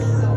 So.